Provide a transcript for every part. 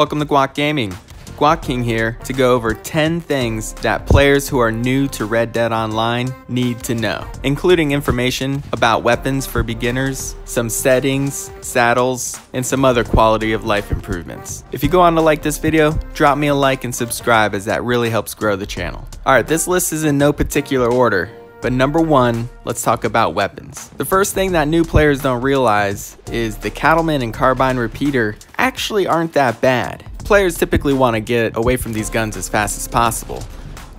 Welcome to Guac Gaming. Guac King here to go over 10 things that players who are new to Red Dead Online need to know, including information about weapons for beginners, some settings, saddles, and some other quality of life improvements. If you go on to like this video, drop me a like and subscribe as that really helps grow the channel. Alright, this list is in no particular order, but number one, let's talk about weapons. The first thing that new players don't realize is the Cattleman and Carbine Repeater actually aren't that bad players typically want to get away from these guns as fast as possible,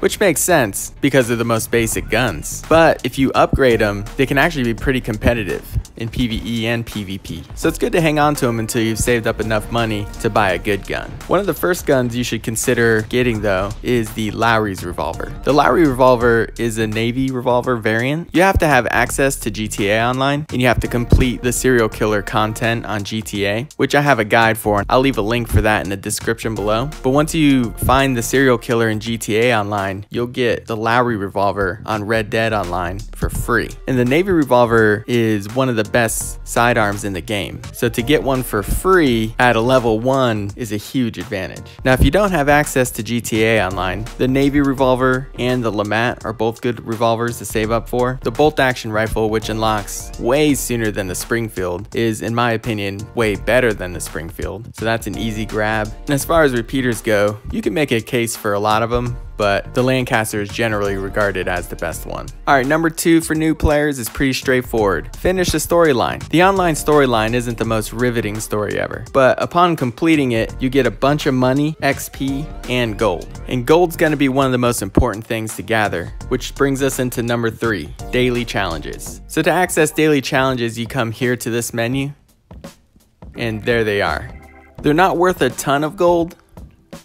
which makes sense because they're the most basic guns. But if you upgrade them, they can actually be pretty competitive in PvE and PvP. So it's good to hang on to them until you've saved up enough money to buy a good gun. One of the first guns you should consider getting though is the Lowry's revolver. The Lowry revolver is a Navy revolver variant. You have to have access to GTA Online and you have to complete the serial killer content on GTA, which I have a guide for. I'll leave a link for that in the description below. But once you find the serial killer in GTA Online, you'll get the Lowry revolver on Red Dead Online for free. And the Navy revolver is one of the best sidearms in the game. So to get one for free at a level 1 is a huge advantage. Now if you don't have access to GTA Online, the Navy revolver and the LeMat are both good revolvers to save up for. The bolt action rifle, which unlocks way sooner than the Springfield, is in my opinion way better than the Springfield. So that's an easy grab. And as far as repeaters go, you can make a case for a lot of them, but the Lancaster is generally regarded as the best one. Alright, number two for new players is pretty straightforward. Finish the storyline. The online storyline isn't the most riveting story ever, but upon completing it, you get a bunch of money, XP, and gold. And gold's gonna be one of the most important things to gather, which brings us into number three, daily challenges. So to access daily challenges, you come here to this menu, and there they are. They're not worth a ton of gold,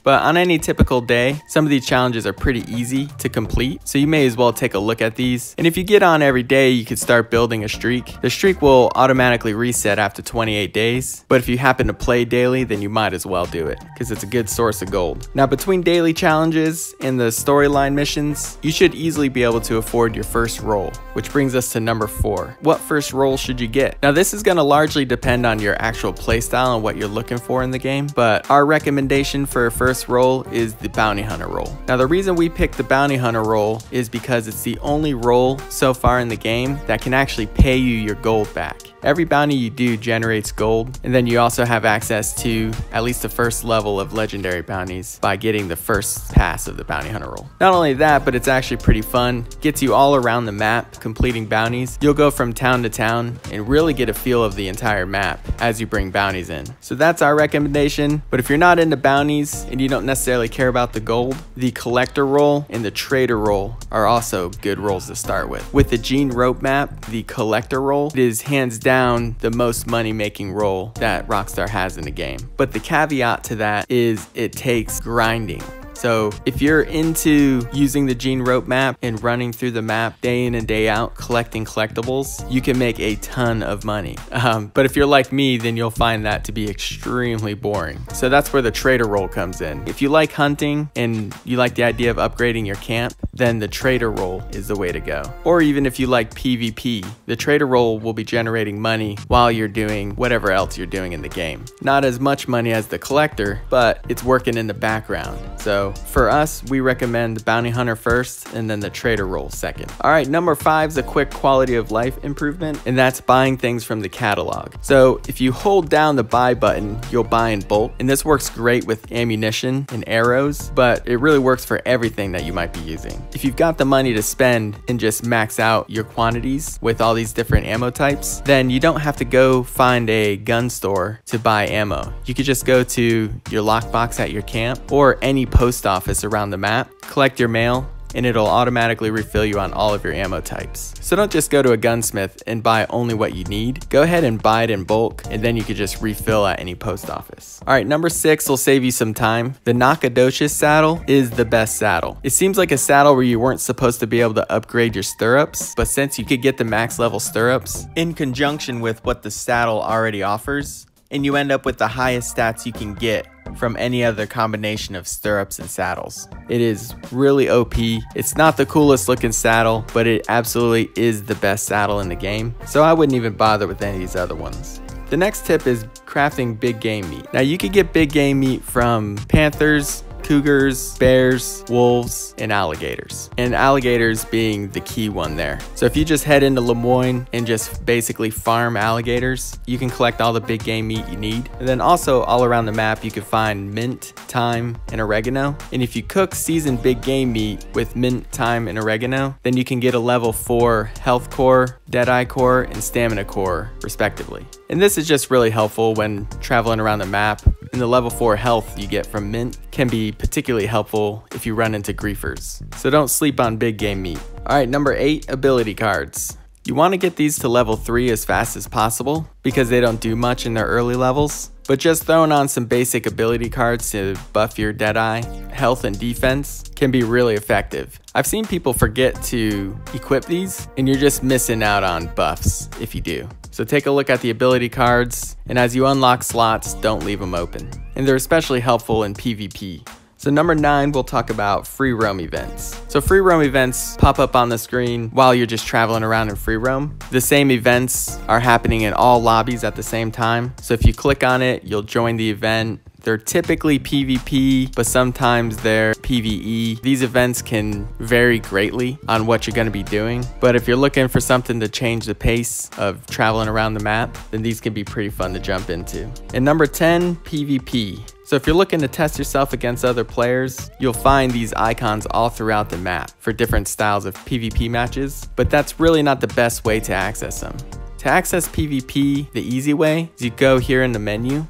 but on any typical day, some of these challenges are pretty easy to complete, so you may as well take a look at these. And if you get on every day, you could start building a streak. The streak will automatically reset after 28 days, but if you happen to play daily, then you might as well do it, because it's a good source of gold. Now between daily challenges and the storyline missions, you should easily be able to afford your first role, which brings us to number 4. What first role should you get? Now this is going to largely depend on your actual playstyle and what you're looking for in the game, but our recommendation for a first role is the bounty hunter role. Now the reason we picked the bounty hunter role is because it's the only role so far in the game that can actually pay you your gold back. Every bounty you do generates gold, and then you also have access to at least the first level of legendary bounties by getting the first pass of the bounty hunter role. Not only that, but it's actually pretty fun. Gets you all around the map completing bounties. You'll go from town to town and really get a feel of the entire map as you bring bounties in. So that's our recommendation, but if you're not into bounties and you don't necessarily care about the gold, the collector role and the trader role are also good roles to start with. With the Jean Ropke map, the collector role is hands down the most money making role that Rockstar has in the game. But the caveat to that is it takes grinding. So if you're into using the Jean Ropke map and running through the map day in and day out, collecting collectibles, you can make a ton of money. Um, but if you're like me, then you'll find that to be extremely boring. So that's where the trader role comes in. If you like hunting and you like the idea of upgrading your camp, then the trader role is the way to go. Or even if you like PvP, the trader role will be generating money while you're doing whatever else you're doing in the game. Not as much money as the collector, but it's working in the background. So for us, we recommend the bounty hunter first and then the trader role second. All right, number five is a quick quality of life improvement, and that's buying things from the catalog. So if you hold down the buy button, you'll buy in bulk, and this works great with ammunition and arrows, but it really works for everything that you might be using. If you've got the money to spend and just max out your quantities with all these different ammo types, then you don't have to go find a gun store to buy ammo. You could just go to your lockbox at your camp or any post office around the map, collect your mail, and it'll automatically refill you on all of your ammo types. So don't just go to a gunsmith and buy only what you need. Go ahead and buy it in bulk, and then you could just refill at any post office. All right, number six will save you some time. The Nacogdoches saddle is the best saddle. It seems like a saddle where you weren't supposed to be able to upgrade your stirrups, but since you could get the max level stirrups, in conjunction with what the saddle already offers, and you end up with the highest stats you can get from any other combination of stirrups and saddles. It is really OP. It's not the coolest looking saddle, but it absolutely is the best saddle in the game. So I wouldn't even bother with any of these other ones. The next tip is crafting big game meat. Now you could get big game meat from panthers, cougars, bears, wolves, and alligators. And alligators being the key one there. So if you just head into Lemoyne and just basically farm alligators, you can collect all the big game meat you need. And then also all around the map, you can find mint, thyme, and oregano. And if you cook seasoned big game meat with mint, thyme, and oregano, then you can get a level 4 health core, deadeye core, and stamina core, respectively. And this is just really helpful when traveling around the map and the level 4 health you get from mint can be particularly helpful if you run into griefers. So don't sleep on big game meat. Alright, number 8, ability cards. You want to get these to level 3 as fast as possible because they don't do much in their early levels. But just throwing on some basic ability cards to buff your Deadeye, health and defense can be really effective. I've seen people forget to equip these and you're just missing out on buffs if you do. So take a look at the ability cards and as you unlock slots, don't leave them open. And they're especially helpful in PvP. So number nine, we'll talk about free roam events. So free roam events pop up on the screen while you're just traveling around in free roam. The same events are happening in all lobbies at the same time. So if you click on it, you'll join the event. They're typically PvP, but sometimes they're PvE. These events can vary greatly on what you're going to be doing, but if you're looking for something to change the pace of traveling around the map, then these can be pretty fun to jump into. And number 10, PvP. So if you're looking to test yourself against other players, you'll find these icons all throughout the map for different styles of PvP matches, but that's really not the best way to access them. To access PvP the easy way is you go here in the menu,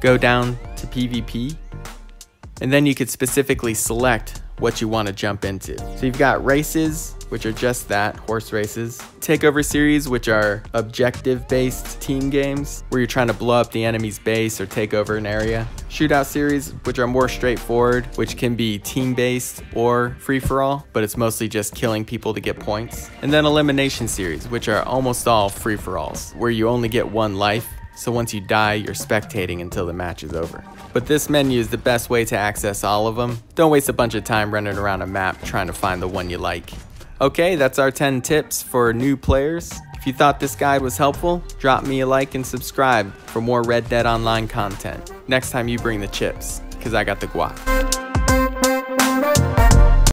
go down to PvP, and then you could specifically select what you want to jump into. So you've got races, which are just that, horse races. Takeover series, which are objective-based team games, where you're trying to blow up the enemy's base or take over an area. Shootout series, which are more straightforward, which can be team-based or free-for-all, but it's mostly just killing people to get points. And then elimination series, which are almost all free-for-alls, where you only get one life so once you die, you're spectating until the match is over. But this menu is the best way to access all of them. Don't waste a bunch of time running around a map trying to find the one you like. Okay, that's our 10 tips for new players. If you thought this guide was helpful, drop me a like and subscribe for more Red Dead Online content. Next time you bring the chips, because I got the guac.